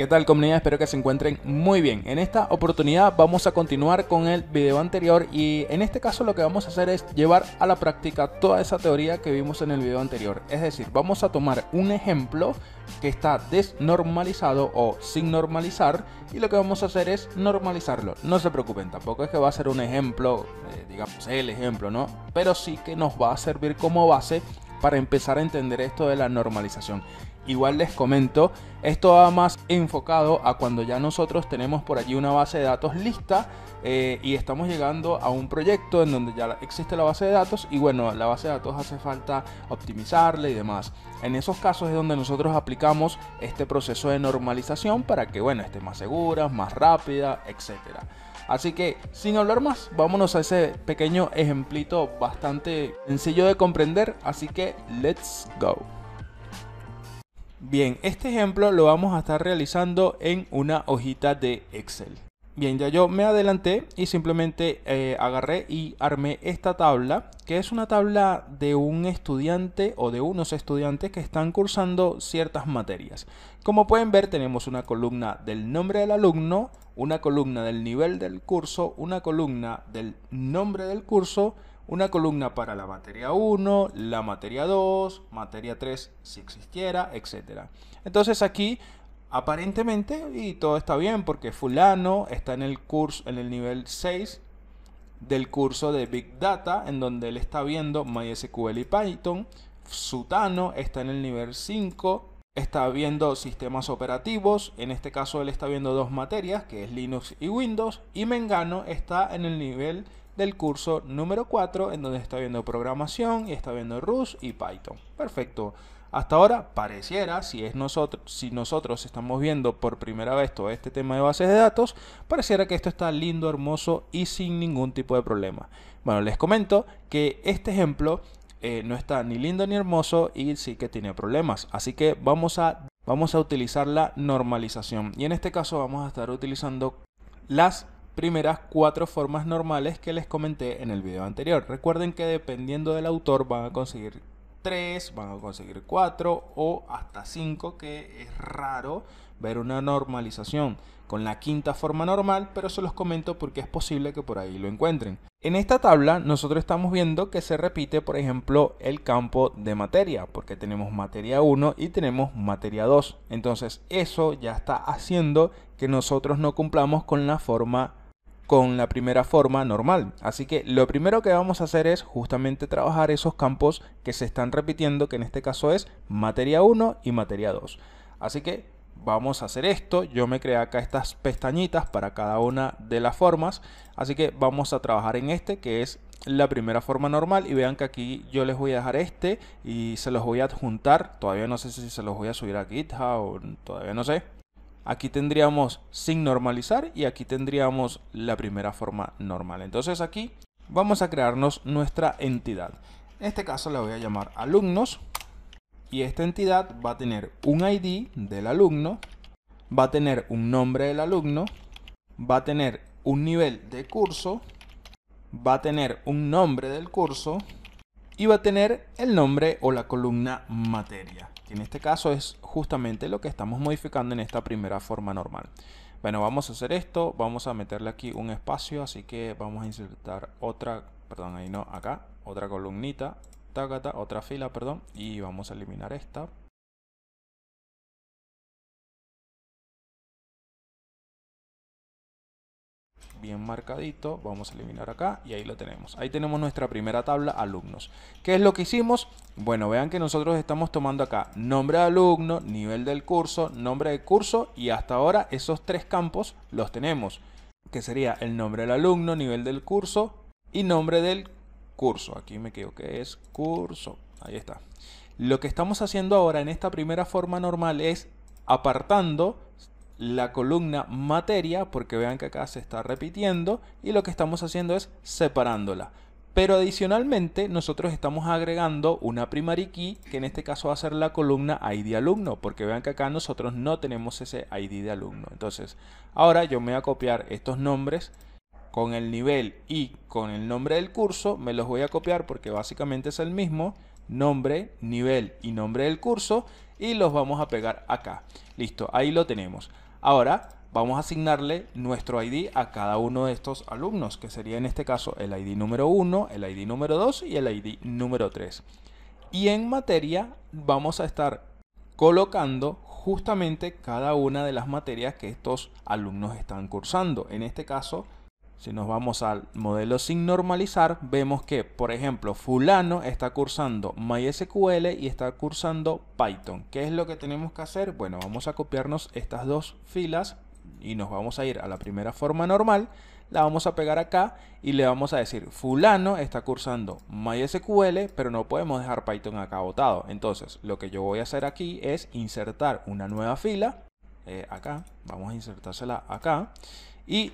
¿Qué tal comunidad? Espero que se encuentren muy bien. En esta oportunidad vamos a continuar con el video anterior y en este caso lo que vamos a hacer es llevar a la práctica toda esa teoría que vimos en el video anterior. Es decir, vamos a tomar un ejemplo que está desnormalizado o sin normalizar y lo que vamos a hacer es normalizarlo. No se preocupen, tampoco es que va a ser un ejemplo, eh, digamos el ejemplo, ¿no? Pero sí que nos va a servir como base para empezar a entender esto de la normalización. Igual les comento, esto va más enfocado a cuando ya nosotros tenemos por allí una base de datos lista eh, y estamos llegando a un proyecto en donde ya existe la base de datos y bueno, la base de datos hace falta optimizarla y demás. En esos casos es donde nosotros aplicamos este proceso de normalización para que bueno, esté más segura, más rápida, etcétera. Así que, sin hablar más, vámonos a ese pequeño ejemplito bastante sencillo de comprender. Así que, let's go. Bien, este ejemplo lo vamos a estar realizando en una hojita de Excel. Bien, ya yo me adelanté y simplemente eh, agarré y armé esta tabla, que es una tabla de un estudiante o de unos estudiantes que están cursando ciertas materias. Como pueden ver, tenemos una columna del nombre del alumno, una columna del nivel del curso, una columna del nombre del curso, una columna para la materia 1, la materia 2, materia 3 si existiera, etc. Entonces aquí aparentemente y todo está bien porque fulano está en el curso en el nivel 6 del curso de Big Data en donde él está viendo MySQL y Python. Sutano está en el nivel 5 está viendo sistemas operativos, en este caso él está viendo dos materias, que es Linux y Windows, y Mengano está en el nivel del curso número 4 en donde está viendo programación y está viendo Rust y Python. Perfecto. Hasta ahora pareciera, si es nosotros, si nosotros estamos viendo por primera vez todo este tema de bases de datos, pareciera que esto está lindo, hermoso y sin ningún tipo de problema. Bueno, les comento que este ejemplo eh, no está ni lindo ni hermoso y sí que tiene problemas. Así que vamos a, vamos a utilizar la normalización. Y en este caso vamos a estar utilizando las primeras cuatro formas normales que les comenté en el video anterior. Recuerden que dependiendo del autor van a conseguir 3, van a conseguir 4 o hasta 5, que es raro ver una normalización con la quinta forma normal, pero se los comento porque es posible que por ahí lo encuentren. En esta tabla nosotros estamos viendo que se repite, por ejemplo, el campo de materia, porque tenemos materia 1 y tenemos materia 2. Entonces eso ya está haciendo que nosotros no cumplamos con la forma con la primera forma normal. Así que lo primero que vamos a hacer es justamente trabajar esos campos que se están repitiendo, que en este caso es materia 1 y materia 2. Así que vamos a hacer esto. Yo me creé acá estas pestañitas para cada una de las formas. Así que vamos a trabajar en este que es la primera forma normal y vean que aquí yo les voy a dejar este y se los voy a adjuntar. Todavía no sé si se los voy a subir a GitHub o todavía no sé. Aquí tendríamos sin normalizar y aquí tendríamos la primera forma normal. Entonces aquí vamos a crearnos nuestra entidad. En este caso la voy a llamar alumnos y esta entidad va a tener un ID del alumno, va a tener un nombre del alumno, va a tener un nivel de curso, va a tener un nombre del curso y va a tener el nombre o la columna materia en este caso es justamente lo que estamos modificando en esta primera forma normal. Bueno, vamos a hacer esto, vamos a meterle aquí un espacio, así que vamos a insertar otra, perdón, ahí no, acá, otra columnita, otra fila, perdón, y vamos a eliminar esta bien marcadito. Vamos a eliminar acá y ahí lo tenemos. Ahí tenemos nuestra primera tabla alumnos. ¿Qué es lo que hicimos? Bueno, vean que nosotros estamos tomando acá nombre de alumno, nivel del curso, nombre de curso y hasta ahora esos tres campos los tenemos. Que sería el nombre del alumno, nivel del curso y nombre del curso. Aquí me quedo que es curso. Ahí está. Lo que estamos haciendo ahora en esta primera forma normal es apartando la columna materia, porque vean que acá se está repitiendo, y lo que estamos haciendo es separándola. Pero adicionalmente nosotros estamos agregando una primary key, que en este caso va a ser la columna ID alumno, porque vean que acá nosotros no tenemos ese ID de alumno. Entonces, ahora yo me voy a copiar estos nombres con el nivel y con el nombre del curso, me los voy a copiar porque básicamente es el mismo, nombre, nivel y nombre del curso, y los vamos a pegar acá. Listo, ahí lo tenemos. Ahora vamos a asignarle nuestro ID a cada uno de estos alumnos, que sería en este caso el ID número 1, el ID número 2 y el ID número 3. Y en materia vamos a estar colocando justamente cada una de las materias que estos alumnos están cursando. En este caso, si nos vamos al modelo sin normalizar, vemos que, por ejemplo, fulano está cursando MySQL y está cursando Python. ¿Qué es lo que tenemos que hacer? Bueno, vamos a copiarnos estas dos filas y nos vamos a ir a la primera forma normal. La vamos a pegar acá y le vamos a decir, fulano está cursando MySQL, pero no podemos dejar Python acá botado. Entonces, lo que yo voy a hacer aquí es insertar una nueva fila. Eh, acá, vamos a insertársela acá. Y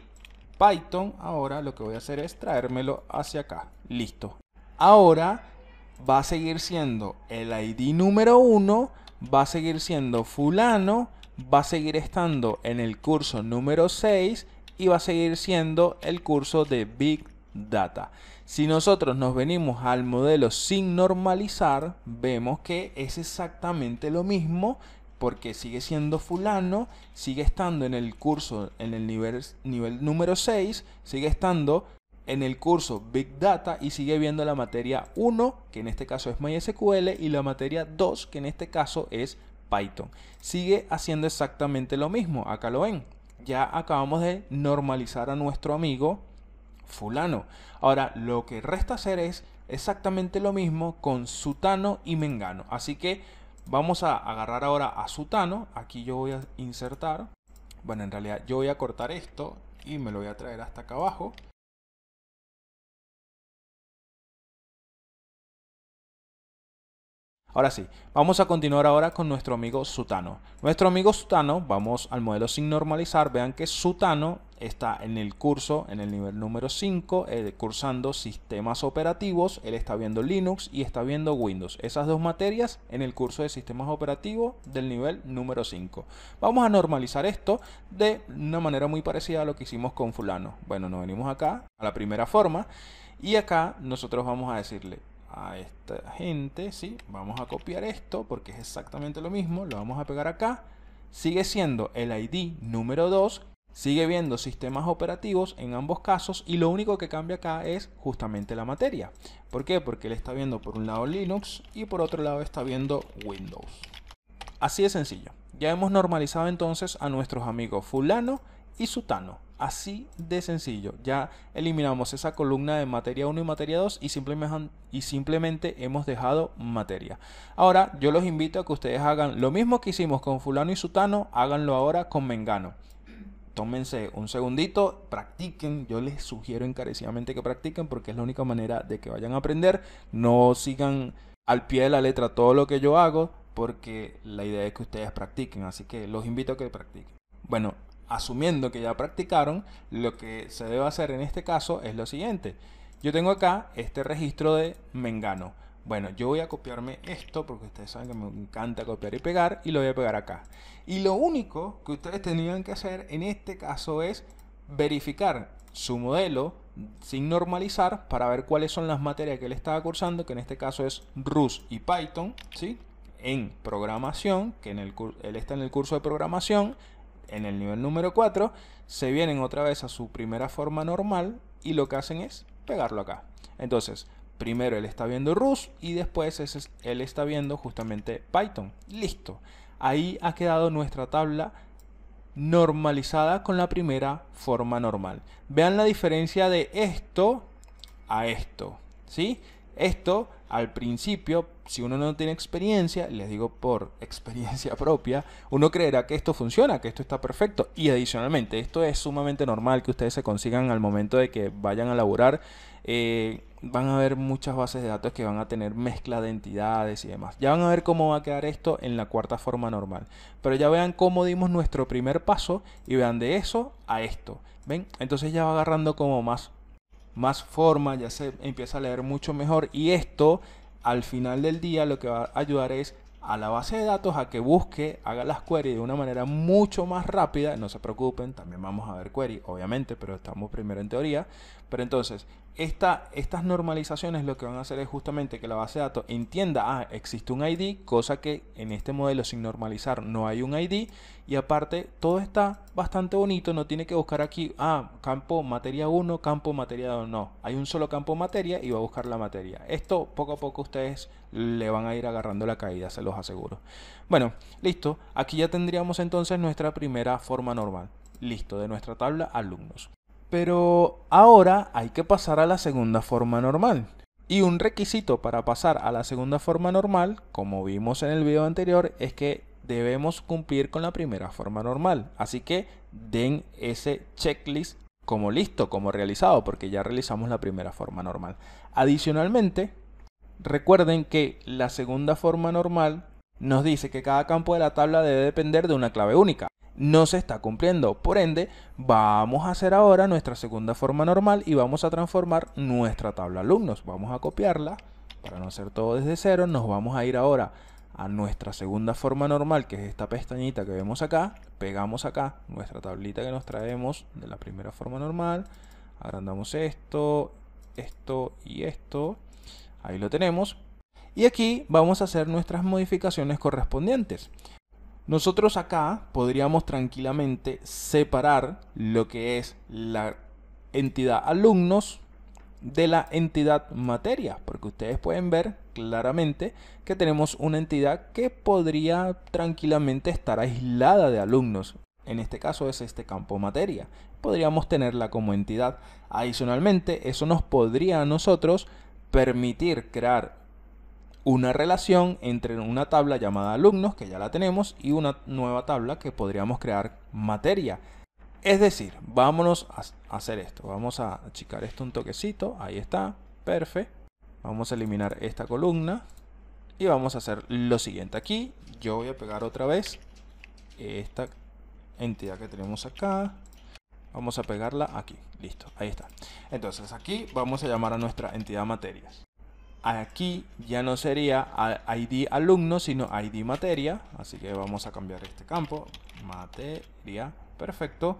Python, ahora lo que voy a hacer es traérmelo hacia acá. Listo. Ahora va a seguir siendo el ID número 1, va a seguir siendo fulano, va a seguir estando en el curso número 6 y va a seguir siendo el curso de Big Data. Si nosotros nos venimos al modelo sin normalizar, vemos que es exactamente lo mismo porque sigue siendo fulano, sigue estando en el curso en el nivel, nivel número 6, sigue estando en el curso Big Data y sigue viendo la materia 1, que en este caso es MySQL, y la materia 2, que en este caso es Python. Sigue haciendo exactamente lo mismo, acá lo ven. Ya acabamos de normalizar a nuestro amigo fulano. Ahora, lo que resta hacer es exactamente lo mismo con sutano y mengano. Así que Vamos a agarrar ahora a Sutano. Aquí yo voy a insertar. Bueno, en realidad yo voy a cortar esto y me lo voy a traer hasta acá abajo. Ahora sí, vamos a continuar ahora con nuestro amigo Sutano. Nuestro amigo Sutano, vamos al modelo sin normalizar, vean que Sutano está en el curso, en el nivel número 5, eh, cursando sistemas operativos, él está viendo Linux y está viendo Windows. Esas dos materias en el curso de sistemas operativos del nivel número 5. Vamos a normalizar esto de una manera muy parecida a lo que hicimos con fulano. Bueno, nos venimos acá a la primera forma y acá nosotros vamos a decirle a esta gente, ¿sí? Vamos a copiar esto porque es exactamente lo mismo, lo vamos a pegar acá. Sigue siendo el ID número 2, sigue viendo sistemas operativos en ambos casos y lo único que cambia acá es justamente la materia. ¿Por qué? Porque él está viendo por un lado Linux y por otro lado está viendo Windows. Así de sencillo. Ya hemos normalizado entonces a nuestros amigos fulano y sutano. Así de sencillo. Ya eliminamos esa columna de materia 1 y materia 2 y simplemente, y simplemente hemos dejado materia. Ahora yo los invito a que ustedes hagan lo mismo que hicimos con fulano y sutano, háganlo ahora con mengano. Tómense un segundito, practiquen. Yo les sugiero encarecidamente que practiquen porque es la única manera de que vayan a aprender. No sigan al pie de la letra todo lo que yo hago porque la idea es que ustedes practiquen. Así que los invito a que practiquen. Bueno, asumiendo que ya practicaron, lo que se debe hacer en este caso es lo siguiente. Yo tengo acá este registro de Mengano. Bueno, yo voy a copiarme esto porque ustedes saben que me encanta copiar y pegar y lo voy a pegar acá. Y lo único que ustedes tenían que hacer en este caso es verificar su modelo sin normalizar para ver cuáles son las materias que él estaba cursando, que en este caso es Rust y Python, ¿sí? En programación, que en el, él está en el curso de programación, en el nivel número 4, se vienen otra vez a su primera forma normal y lo que hacen es pegarlo acá. Entonces, primero él está viendo Rust y después él está viendo justamente Python. Listo. Ahí ha quedado nuestra tabla normalizada con la primera forma normal. Vean la diferencia de esto a esto. ¿Sí? Esto al principio, si uno no tiene experiencia, les digo por experiencia propia, uno creerá que esto funciona, que esto está perfecto. Y adicionalmente, esto es sumamente normal que ustedes se consigan al momento de que vayan a laburar. Eh, van a ver muchas bases de datos que van a tener mezcla de entidades y demás. Ya van a ver cómo va a quedar esto en la cuarta forma normal. Pero ya vean cómo dimos nuestro primer paso y vean de eso a esto. ¿Ven? Entonces ya va agarrando como más más forma, ya se empieza a leer mucho mejor y esto al final del día lo que va a ayudar es a la base de datos a que busque, haga las queries de una manera mucho más rápida. No se preocupen, también vamos a ver query, obviamente, pero estamos primero en teoría. Pero entonces, estas normalizaciones lo que van a hacer es justamente que la base de datos entienda, ah, existe un ID, cosa que en este modelo sin normalizar no hay un ID. Y aparte, todo está bastante bonito, no tiene que buscar aquí, ah, campo materia 1, campo materia 2, no. Hay un solo campo materia y va a buscar la materia. Esto poco a poco ustedes le van a ir agarrando la caída, se los aseguro. Bueno, listo. Aquí ya tendríamos entonces nuestra primera forma normal. Listo, de nuestra tabla alumnos. Pero ahora hay que pasar a la segunda forma normal. Y un requisito para pasar a la segunda forma normal, como vimos en el video anterior, es que debemos cumplir con la primera forma normal. Así que den ese checklist como listo, como realizado, porque ya realizamos la primera forma normal. Adicionalmente, recuerden que la segunda forma normal nos dice que cada campo de la tabla debe depender de una clave única no se está cumpliendo. Por ende, vamos a hacer ahora nuestra segunda forma normal y vamos a transformar nuestra tabla alumnos. Vamos a copiarla para no hacer todo desde cero. Nos vamos a ir ahora a nuestra segunda forma normal, que es esta pestañita que vemos acá. Pegamos acá nuestra tablita que nos traemos de la primera forma normal. Agrandamos esto, esto y esto. Ahí lo tenemos. Y aquí vamos a hacer nuestras modificaciones correspondientes. Nosotros acá podríamos tranquilamente separar lo que es la entidad alumnos de la entidad materia, porque ustedes pueden ver claramente que tenemos una entidad que podría tranquilamente estar aislada de alumnos. En este caso es este campo materia. Podríamos tenerla como entidad. Adicionalmente, eso nos podría a nosotros permitir crear una relación entre una tabla llamada alumnos, que ya la tenemos, y una nueva tabla que podríamos crear materia. Es decir, vámonos a hacer esto. Vamos a achicar esto un toquecito. Ahí está. Perfecto. Vamos a eliminar esta columna. Y vamos a hacer lo siguiente. Aquí yo voy a pegar otra vez esta entidad que tenemos acá. Vamos a pegarla aquí. Listo. Ahí está. Entonces aquí vamos a llamar a nuestra entidad materias. Aquí ya no sería ID alumno, sino ID materia. Así que vamos a cambiar este campo. Materia. Perfecto.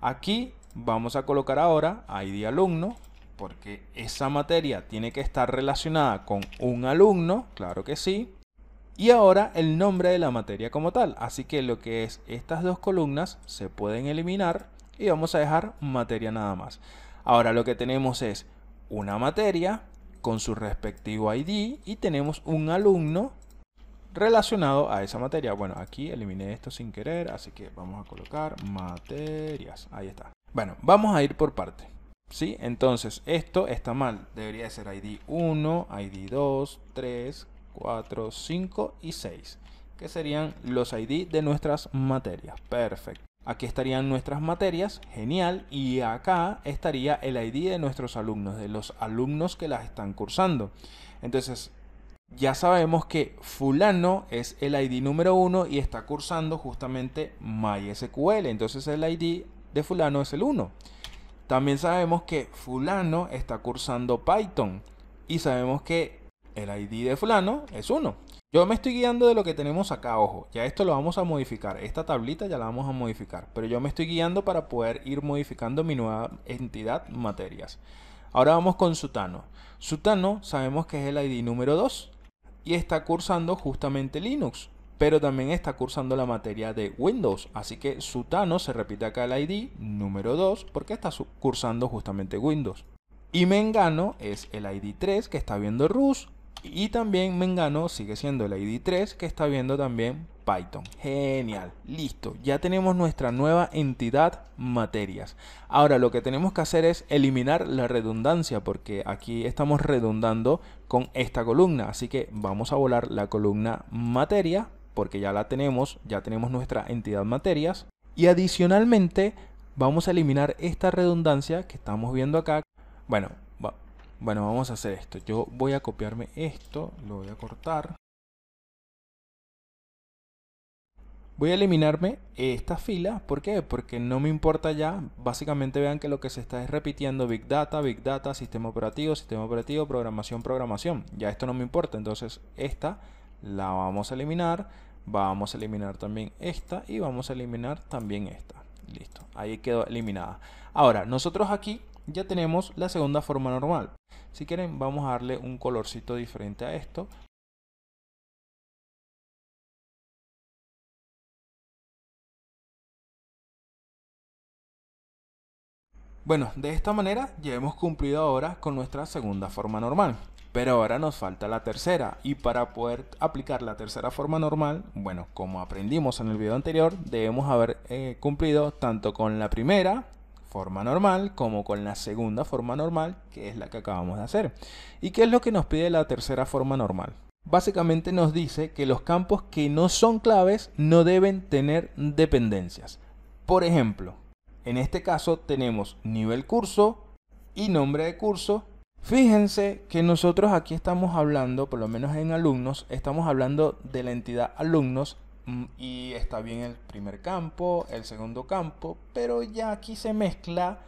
Aquí vamos a colocar ahora ID alumno. Porque esa materia tiene que estar relacionada con un alumno. Claro que sí. Y ahora el nombre de la materia como tal. Así que lo que es estas dos columnas se pueden eliminar. Y vamos a dejar materia nada más. Ahora lo que tenemos es una materia con su respectivo ID y tenemos un alumno relacionado a esa materia. Bueno, aquí eliminé esto sin querer, así que vamos a colocar materias. Ahí está. Bueno, vamos a ir por parte. ¿Sí? Entonces, esto está mal. Debería ser ID 1, ID 2, 3, 4, 5 y 6. Que serían los ID de nuestras materias. Perfecto. Aquí estarían nuestras materias, genial, y acá estaría el ID de nuestros alumnos, de los alumnos que las están cursando. Entonces, ya sabemos que fulano es el ID número uno y está cursando justamente MySQL, entonces el ID de fulano es el 1. También sabemos que fulano está cursando Python y sabemos que el ID de fulano es 1. Yo me estoy guiando de lo que tenemos acá, ojo, ya esto lo vamos a modificar, esta tablita ya la vamos a modificar, pero yo me estoy guiando para poder ir modificando mi nueva entidad materias. Ahora vamos con Sutano. Sutano sabemos que es el ID número 2 y está cursando justamente Linux, pero también está cursando la materia de Windows, así que Sutano se repite acá el ID número 2 porque está cursando justamente Windows. Y Mengano es el ID 3 que está viendo Rus y también Mengano sigue siendo el ID 3 que está viendo también Python. Genial, listo. Ya tenemos nuestra nueva entidad materias. Ahora lo que tenemos que hacer es eliminar la redundancia porque aquí estamos redundando con esta columna. Así que vamos a volar la columna materia porque ya la tenemos, ya tenemos nuestra entidad materias. Y adicionalmente vamos a eliminar esta redundancia que estamos viendo acá. Bueno, bueno, vamos a hacer esto. Yo voy a copiarme esto, lo voy a cortar. Voy a eliminarme esta fila. ¿Por qué? Porque no me importa ya. Básicamente vean que lo que se está es repitiendo Big Data, Big Data, Sistema Operativo, Sistema Operativo, Programación, Programación. Ya esto no me importa. Entonces esta la vamos a eliminar. Vamos a eliminar también esta y vamos a eliminar también esta. Listo. Ahí quedó eliminada. Ahora, nosotros aquí ya tenemos la segunda forma normal. Si quieren, vamos a darle un colorcito diferente a esto. Bueno, de esta manera ya hemos cumplido ahora con nuestra segunda forma normal. Pero ahora nos falta la tercera y para poder aplicar la tercera forma normal, bueno, como aprendimos en el video anterior, debemos haber eh, cumplido tanto con la primera forma normal como con la segunda forma normal, que es la que acabamos de hacer. ¿Y qué es lo que nos pide la tercera forma normal? Básicamente nos dice que los campos que no son claves no deben tener dependencias. Por ejemplo, en este caso tenemos nivel curso y nombre de curso Fíjense que nosotros aquí estamos hablando, por lo menos en alumnos, estamos hablando de la entidad alumnos y está bien el primer campo, el segundo campo, pero ya aquí se mezcla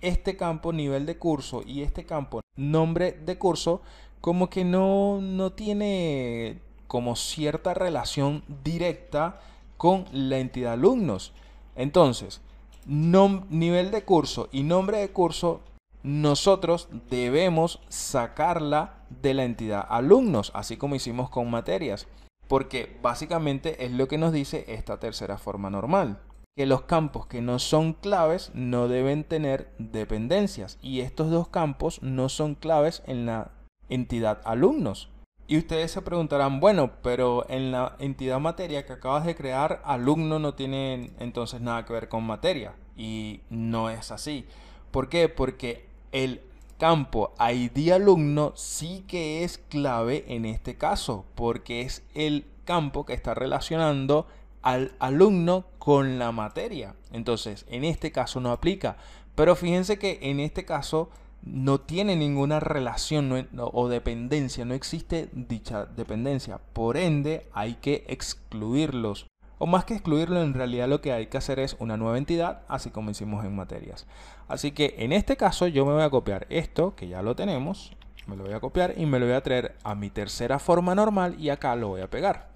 este campo nivel de curso y este campo nombre de curso como que no, no tiene como cierta relación directa con la entidad alumnos. Entonces, nivel de curso y nombre de curso nosotros debemos sacarla de la entidad alumnos, así como hicimos con materias, porque básicamente es lo que nos dice esta tercera forma normal, que los campos que no son claves no deben tener dependencias y estos dos campos no son claves en la entidad alumnos. Y ustedes se preguntarán, bueno, pero en la entidad materia que acabas de crear, alumno no tiene entonces nada que ver con materia. Y no es así. ¿Por qué? Porque el campo ID alumno sí que es clave en este caso, porque es el campo que está relacionando al alumno con la materia. Entonces, en este caso no aplica. Pero fíjense que en este caso no tiene ninguna relación o dependencia, no existe dicha dependencia. Por ende, hay que excluirlos. O más que excluirlo, en realidad lo que hay que hacer es una nueva entidad, así como hicimos en materias. Así que en este caso yo me voy a copiar esto, que ya lo tenemos, me lo voy a copiar y me lo voy a traer a mi tercera forma normal y acá lo voy a pegar.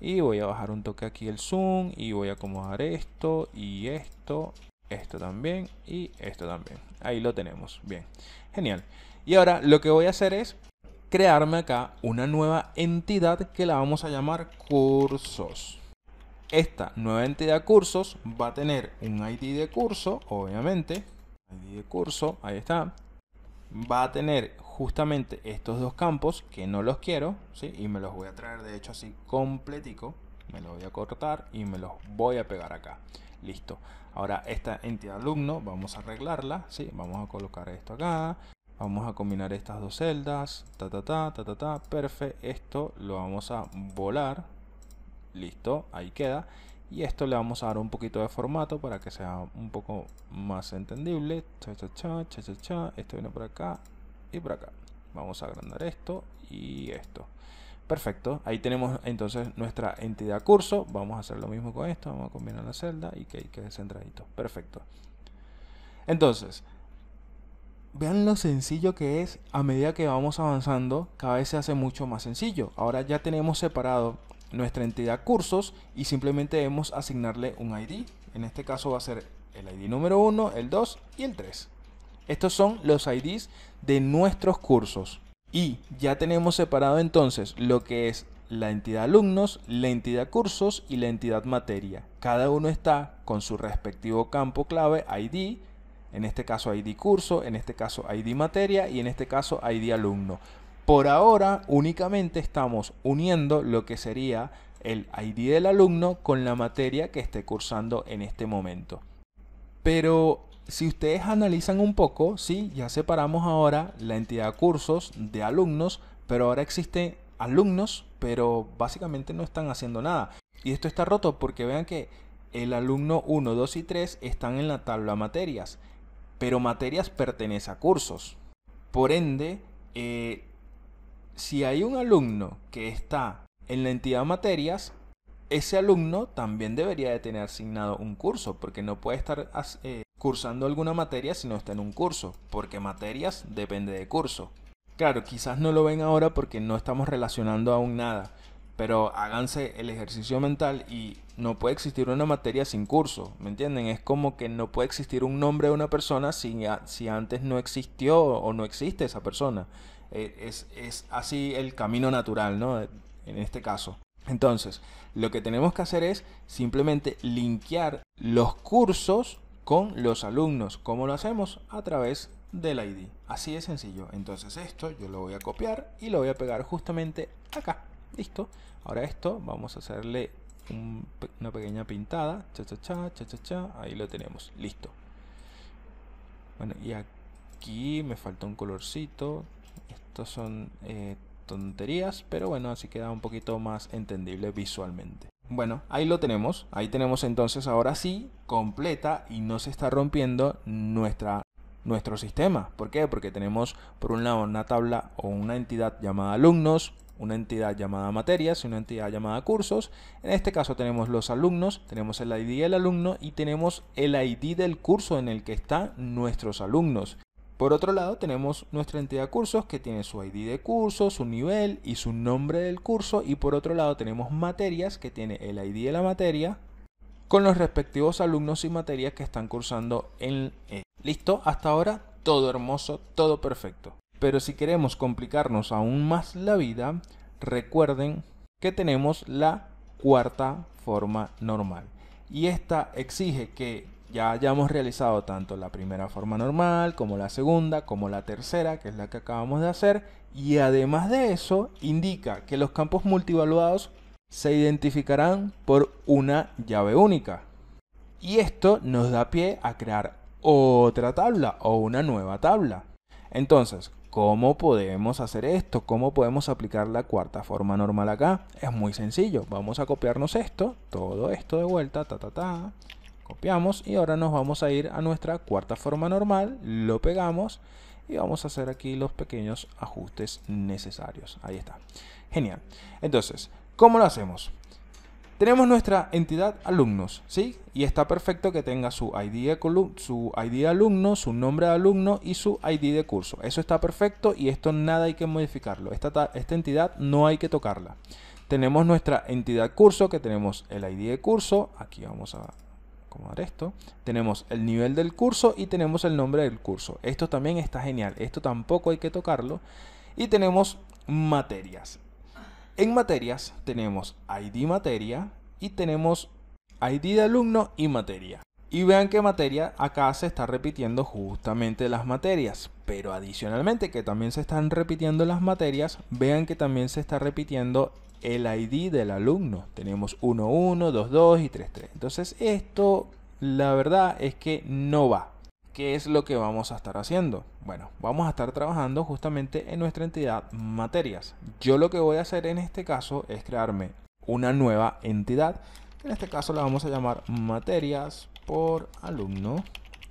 Y voy a bajar un toque aquí el zoom y voy a acomodar esto y esto, esto también y esto también. Ahí lo tenemos, bien, genial. Y ahora lo que voy a hacer es crearme acá una nueva entidad que la vamos a llamar cursos. Esta nueva entidad cursos va a tener un ID de curso, obviamente. De curso, ahí está. Va a tener justamente estos dos campos que no los quiero, ¿sí? Y me los voy a traer de hecho así completico. Me los voy a cortar y me los voy a pegar acá. Listo. Ahora esta entidad alumno vamos a arreglarla, ¿sí? Vamos a colocar esto acá. Vamos a combinar estas dos celdas, ta ta ta ta ta ta, perfecto. Esto lo vamos a volar, listo, ahí queda. Y esto le vamos a dar un poquito de formato para que sea un poco más entendible. Cha, cha, cha, cha, cha, cha. Esto viene por acá y por acá. Vamos a agrandar esto y esto. Perfecto, ahí tenemos entonces nuestra entidad curso. Vamos a hacer lo mismo con esto. Vamos a combinar la celda y que quede centradito. Perfecto. Entonces, vean lo sencillo que es a medida que vamos avanzando, cada vez se hace mucho más sencillo. Ahora ya tenemos separado nuestra entidad cursos y simplemente debemos asignarle un ID. En este caso va a ser el ID número 1, el 2 y el 3. Estos son los IDs de nuestros cursos. Y ya tenemos separado entonces lo que es la entidad alumnos, la entidad cursos y la entidad materia. Cada uno está con su respectivo campo clave ID, en este caso ID curso, en este caso ID materia y en este caso ID alumno. Por ahora únicamente estamos uniendo lo que sería el ID del alumno con la materia que esté cursando en este momento. Pero si ustedes analizan un poco, sí, ya separamos ahora la entidad cursos de alumnos, pero ahora existen alumnos, pero básicamente no están haciendo nada. Y esto está roto porque vean que el alumno 1, 2 y 3 están en la tabla materias, pero materias pertenece a cursos. Por ende, eh, si hay un alumno que está en la entidad materias, ese alumno también debería de tener asignado un curso, porque no puede estar eh, cursando alguna materia si no está en un curso, porque materias depende de curso. Claro, quizás no lo ven ahora porque no estamos relacionando aún nada, Pero háganse el ejercicio mental y no puede existir una materia sin curso, ¿me entienden? Es como que no puede existir un nombre de una persona si, si antes no existió o no existe esa persona. Eh, es, es así el camino natural, ¿no? En este caso. Entonces, lo que tenemos que hacer es simplemente linkear los cursos con los alumnos. ¿Cómo lo hacemos? A través del ID. Así de sencillo. Entonces esto yo lo voy a copiar y lo voy a pegar justamente acá. Listo. Ahora esto vamos a hacerle una pequeña pintada. Cha, cha, cha, cha, cha, cha. Ahí lo tenemos. Listo. Bueno, y aquí me falta un colorcito. Estos son eh, tonterías, pero bueno, así queda un poquito más entendible visualmente. Bueno, ahí lo tenemos. Ahí tenemos entonces ahora sí completa y no se está rompiendo nuestra nuestro sistema. ¿Por qué? Porque tenemos por un lado una tabla o una entidad llamada alumnos, una entidad llamada materias y una entidad llamada cursos. En este caso tenemos los alumnos, tenemos el ID del alumno y tenemos el ID del curso en el que están nuestros alumnos. Por otro lado tenemos nuestra entidad cursos que tiene su ID de curso, su nivel y su nombre del curso y por otro lado tenemos materias que tiene el ID de la materia con los respectivos alumnos y materias que están cursando en... E. Listo, hasta ahora todo hermoso, todo perfecto. Pero si queremos complicarnos aún más la vida, recuerden que tenemos la cuarta forma normal. Y esta exige que ya hayamos realizado tanto la primera forma normal como la segunda como la tercera, que es la que acabamos de hacer. Y además de eso, indica que los campos multivaluados se identificarán por una llave única. Y esto nos da pie a crear otra tabla o una nueva tabla. Entonces, ¿Cómo podemos hacer esto? ¿Cómo podemos aplicar la cuarta forma normal acá? Es muy sencillo. Vamos a copiarnos esto, todo esto de vuelta, ta, ta, ta. Copiamos y ahora nos vamos a ir a nuestra cuarta forma normal, lo pegamos y vamos a hacer aquí los pequeños ajustes necesarios. Ahí está. Genial. Entonces, ¿cómo lo hacemos? Tenemos nuestra entidad alumnos, ¿sí? Y está perfecto que tenga su ID, de su ID alumno, su nombre de alumno y su ID de curso. Eso está perfecto y esto nada hay que modificarlo. Esta, esta entidad no hay que tocarla. Tenemos nuestra entidad curso, que tenemos el ID de curso. Aquí vamos a esto. Tenemos el nivel del curso y tenemos el nombre del curso. Esto también está genial. Esto tampoco hay que tocarlo. Y tenemos materias. En materias tenemos ID materia y tenemos ID de alumno y materia. Y vean que materia acá se está repitiendo justamente las materias. Pero adicionalmente que también se están repitiendo las materias, vean que también se está repitiendo el ID del alumno. Tenemos 1, 1, 2, 2 y 3, 3. Entonces esto la verdad es que no va. ¿Qué es lo que vamos a estar haciendo? Bueno, vamos a estar trabajando justamente en nuestra entidad materias. Yo lo que voy a hacer en este caso es crearme una nueva entidad. En este caso la vamos a llamar materias por alumno.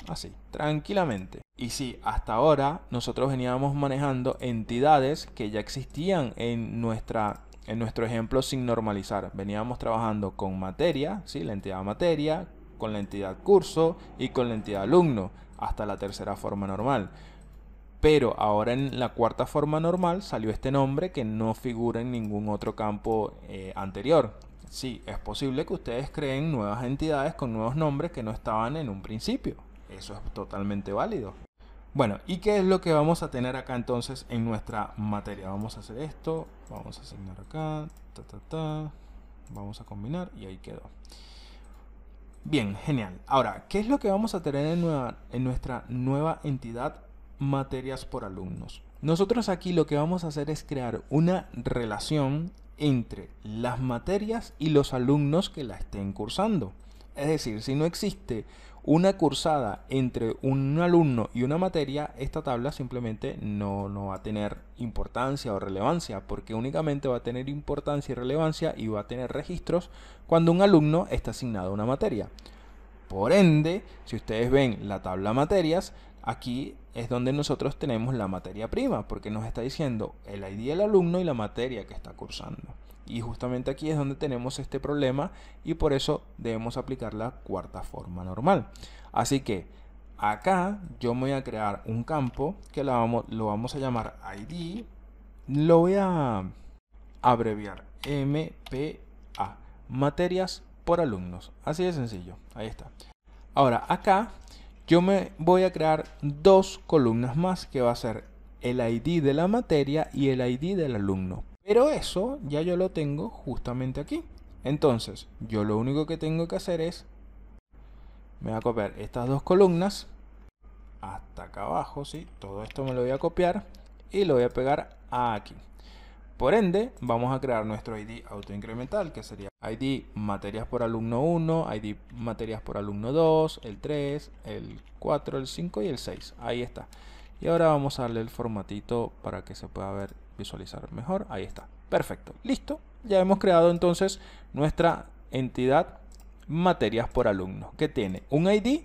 Así, tranquilamente. Y si hasta ahora nosotros veníamos manejando entidades que ya existían en, nuestra, en nuestro ejemplo sin normalizar. Veníamos trabajando con materia, ¿sí? la entidad materia, con la entidad curso y con la entidad alumno hasta la tercera forma normal. Pero ahora en la cuarta forma normal salió este nombre que no figura en ningún otro campo eh, anterior. Sí, es posible que ustedes creen nuevas entidades con nuevos nombres que no estaban en un principio. Eso es totalmente válido. Bueno, ¿y qué es lo que vamos a tener acá entonces en nuestra materia? Vamos a hacer esto, vamos a asignar acá, ta, ta, ta, vamos a combinar y ahí quedó. Bien, genial. Ahora, ¿qué es lo que vamos a tener en, en nuestra nueva entidad materias por alumnos? Nosotros aquí lo que vamos a hacer es crear una relación entre las materias y los alumnos que la estén cursando. Es decir, si no existe una cursada entre un alumno y una materia, esta tabla simplemente no, no, va a tener importancia o relevancia, porque únicamente va a tener importancia y relevancia y va a tener registros cuando un alumno está asignado a una materia. Por ende, si ustedes ven la tabla materias, aquí es donde nosotros tenemos la materia prima, porque nos está diciendo el ID del alumno y la materia que está cursando. Y justamente aquí es donde tenemos este problema y por eso debemos aplicar la cuarta forma normal. Así que acá yo me voy a crear un campo que lo vamos, a llamar ID. Lo voy a abreviar MPA, materias por alumnos. Así de sencillo, ahí está. Ahora, acá yo me voy a crear dos columnas más que va a ser el ID de la materia y el ID del alumno. Pero eso ya yo lo tengo justamente aquí. Entonces, yo lo único que tengo que hacer es, me voy a copiar estas dos columnas hasta acá abajo, ¿sí? Todo esto me lo voy a copiar y lo voy a pegar aquí. Por ende, vamos a crear nuestro ID autoincremental, que sería ID materias por alumno 1, ID materias por alumno 2, el 3, el 4, el 5 y el 6. Ahí está. Y ahora vamos a darle el formatito para que se pueda ver, visualizar mejor. Ahí está. Perfecto. Listo. Ya hemos creado entonces nuestra entidad materias por alumno, que tiene un ID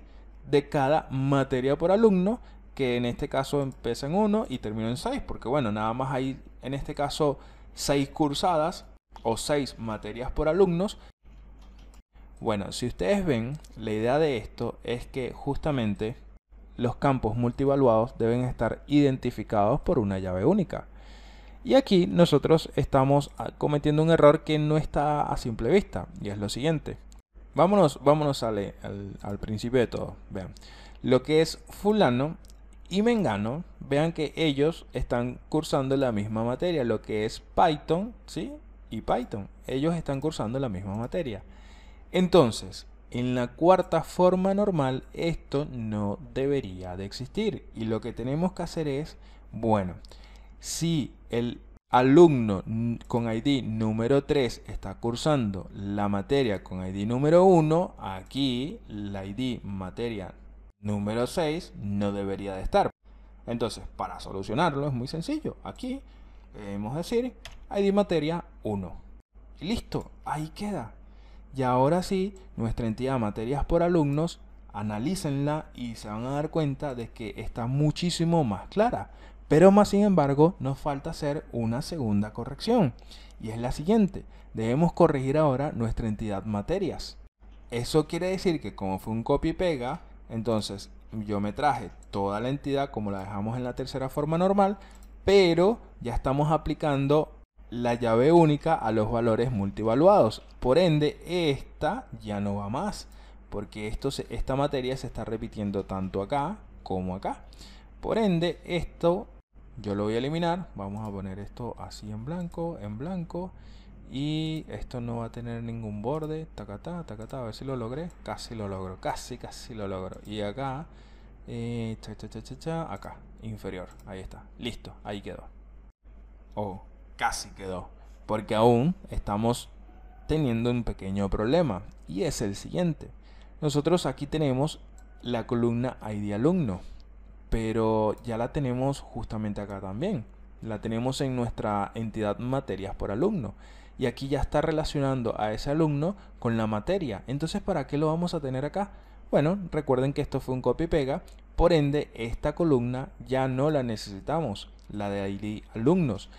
de cada materia por alumno, que en este caso empieza en 1 y termina en 6, porque bueno, nada más hay en este caso 6 cursadas o 6 materias por alumnos. Bueno, si ustedes ven, la idea de esto es que justamente los campos multivaluados deben estar identificados por una llave única. Y aquí nosotros estamos cometiendo un error que no está a simple vista, y es lo siguiente. Vámonos, vámonos al, al, principio de todo. Vean, lo que es fulano y mengano, vean que ellos están cursando la misma materia, lo que es Python, ¿sí? Y Python, ellos están cursando la misma materia. Entonces, en la cuarta forma normal, esto no debería de existir. Y lo que tenemos que hacer es, bueno, si el alumno con ID número 3 está cursando la materia con ID número 1, aquí la ID materia número 6 no debería de estar. Entonces, para solucionarlo es muy sencillo. Aquí debemos decir ID materia 1. Y listo, ahí queda. Y ahora sí, nuestra entidad materias por alumnos, analícenla y se van a dar cuenta de que está muchísimo más clara. Pero más sin embargo, nos falta hacer una segunda corrección. Y es la siguiente. Debemos corregir ahora nuestra entidad materias. Eso quiere decir que como fue un copy y pega, entonces yo me traje toda la entidad como la dejamos en la tercera forma normal, pero ya estamos aplicando la llave única a los valores multivaluados. Por ende, esta ya no va más, porque esto esta materia se está repitiendo tanto acá como acá. Por ende, esto yo lo voy a eliminar. Vamos a poner esto así en blanco, en blanco. Y esto no va a tener ningún borde. Tacatá, tacatá. A ver si lo logré. Casi lo logro. Casi, casi lo logro. Y acá. Eh, cha, cha, cha, cha, acá. Inferior. Ahí está. Listo. Ahí quedó. Oh casi quedó. Porque aún estamos teniendo un pequeño problema. Y es el siguiente. Nosotros aquí tenemos la columna ID alumno. Pero ya la tenemos justamente acá también. La tenemos en nuestra entidad materias por alumno. Y aquí ya está relacionando a ese alumno con la materia. Entonces, ¿para qué lo vamos a tener acá? Bueno, recuerden que esto fue un copy pega. Por ende, esta columna ya no la necesitamos. La de ID alumnos.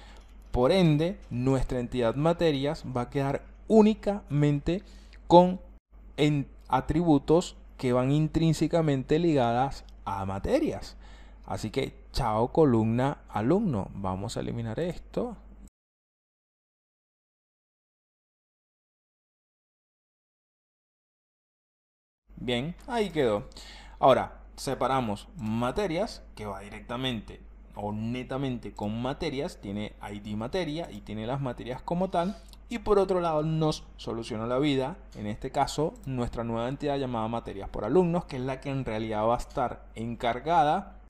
Por ende, nuestra entidad materias va a quedar únicamente con atributos que van intrínsecamente ligadas a materias. Así que, chao columna alumno. Vamos a eliminar esto. Bien, ahí quedó. Ahora, separamos materias, que va directamente o netamente con materias, tiene ID materia y tiene las materias como tal. Y por otro lado nos soluciona la vida, en este caso nuestra nueva entidad llamada materias por alumnos, que es la que en realidad va a estar encargada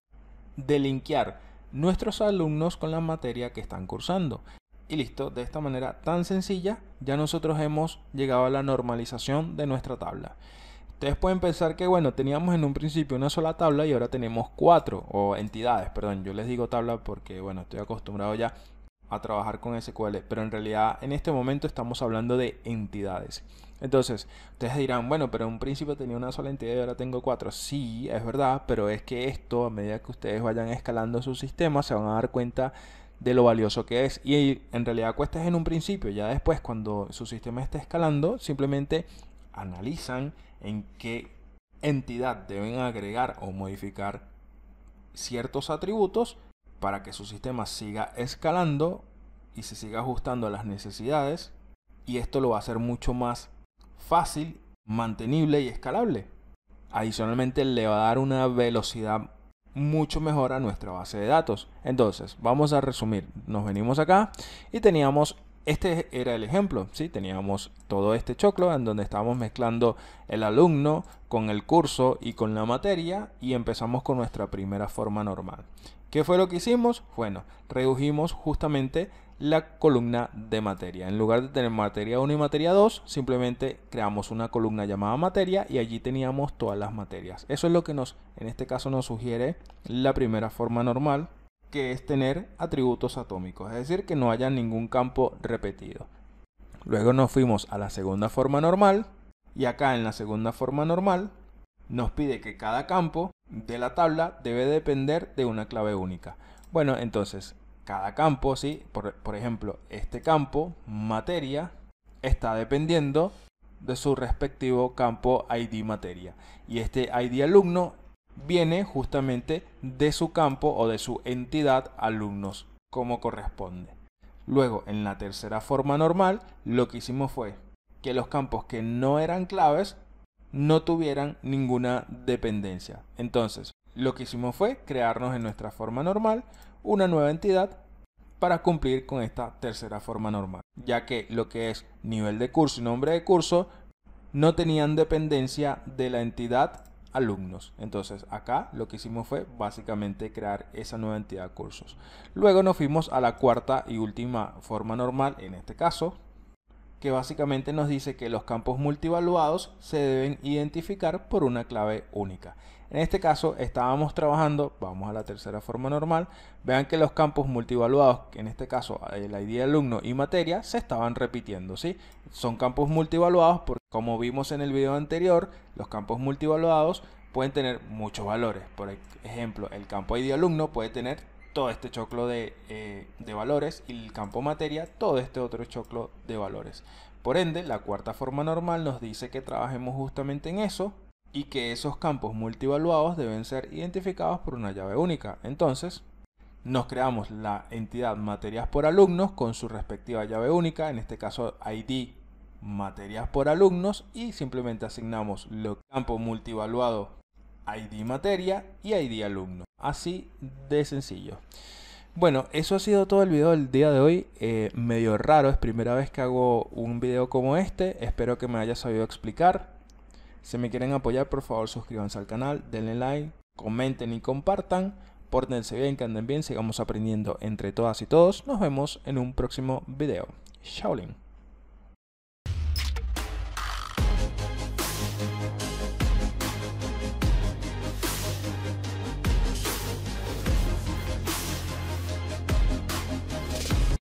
de linkear nuestros alumnos con la materia que están cursando. Y listo, de esta manera tan sencilla ya nosotros hemos llegado a la normalización de nuestra tabla. Ustedes pueden pensar que, bueno, teníamos en un principio una sola tabla y ahora tenemos cuatro, o entidades, perdón, yo les digo tabla porque, bueno, estoy acostumbrado ya a trabajar con SQL, pero en realidad en este momento estamos hablando de entidades. Entonces, ustedes dirán, bueno, pero en un principio tenía una sola entidad y ahora tengo cuatro. Sí, es verdad, pero es que esto, a medida que ustedes vayan escalando su sistema, se van a dar cuenta de lo valioso que es. Y en realidad cuesta en un principio, ya después cuando su sistema esté escalando, simplemente analizan en qué entidad deben agregar o modificar ciertos atributos para que su sistema siga escalando y se siga ajustando a las necesidades y esto lo va a hacer mucho más fácil, mantenible y escalable. Adicionalmente le va a dar una velocidad mucho mejor a nuestra base de datos. Entonces, vamos a resumir. Nos venimos acá y teníamos este era el ejemplo, ¿sí? Teníamos todo este choclo en donde estábamos mezclando el alumno con el curso y con la materia y empezamos con nuestra primera forma normal. ¿Qué fue lo que hicimos? Bueno, redujimos justamente la columna de materia. En lugar de tener materia 1 y materia 2, simplemente creamos una columna llamada materia y allí teníamos todas las materias. Eso es lo que nos, en este caso, nos sugiere la primera forma normal que es tener atributos atómicos, es decir, que no haya ningún campo repetido. Luego nos fuimos a la segunda forma normal y acá en la segunda forma normal nos pide que cada campo de la tabla debe depender de una clave única. Bueno, entonces cada campo, ¿sí? por, por ejemplo, este campo, materia, está dependiendo de su respectivo campo ID materia. Y este ID alumno viene justamente de su campo o de su entidad alumnos, como corresponde. Luego, en la tercera forma normal, lo que hicimos fue que los campos que no eran claves no tuvieran ninguna dependencia. Entonces, lo que hicimos fue crearnos en nuestra forma normal una nueva entidad para cumplir con esta tercera forma normal, ya que lo que es nivel de curso y nombre de curso no tenían dependencia de la entidad alumnos. Entonces acá lo que hicimos fue básicamente crear esa nueva entidad cursos. Luego nos fuimos a la cuarta y última forma normal, en este caso, que básicamente nos dice que los campos multivaluados se deben identificar por una clave única. En este caso estábamos trabajando, vamos a la tercera forma normal, vean que los campos multivaluados, que en este caso el ID de alumno y materia, se estaban repitiendo. ¿sí? Son campos multivaluados porque como vimos en el video anterior, los campos multivaluados pueden tener muchos valores. Por ejemplo, el campo ID alumno puede tener todo este choclo de, eh, de valores y el campo materia todo este otro choclo de valores. Por ende, la cuarta forma normal nos dice que trabajemos justamente en eso y que esos campos multivaluados deben ser identificados por una llave única. Entonces, nos creamos la entidad materias por alumnos con su respectiva llave única, en este caso ID materias por alumnos y simplemente asignamos el campo multivaluado ID materia y ID alumno. Así de sencillo. Bueno, eso ha sido todo el video del día de hoy. Eh, medio raro, es primera vez que hago un video como este. Espero que me haya sabido explicar. Si me quieren apoyar, por favor suscríbanse al canal, denle like, comenten y compartan. Pórtense bien, que anden bien, sigamos aprendiendo entre todas y todos. Nos vemos en un próximo video. Shaolin.